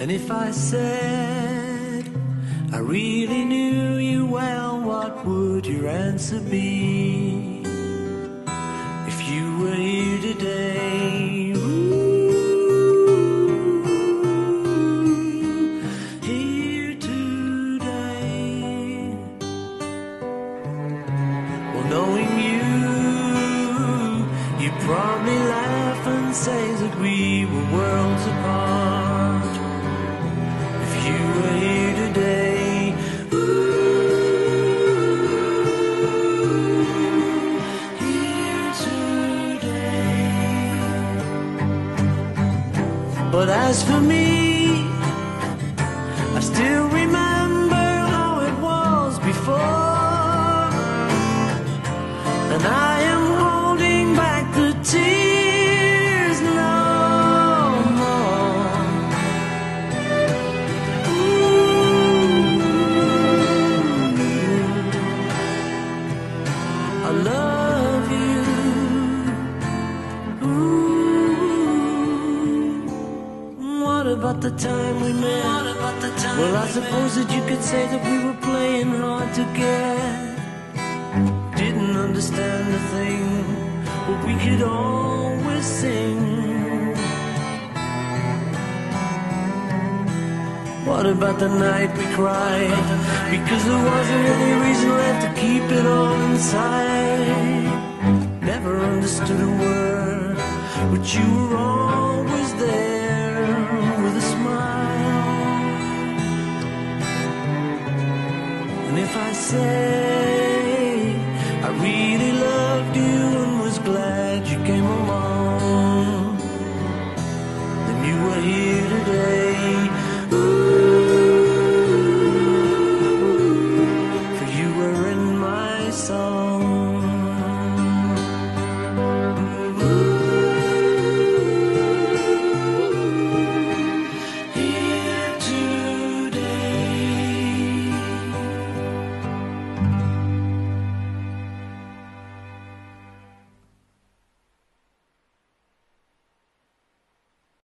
And if I said I really knew you well, what would your answer be? If you were here today, ooh, here today. Well, knowing you, you'd probably laugh and say that we were worlds apart. But as for me, I still remember how it was before. And I what about the time we met? Time well, I suppose that you could say that we were playing hard to get didn't understand a thing, but we could always sing. What about the night we cried? Because there wasn't any reason left to keep it all inside. Never understood a word, but you were always if I say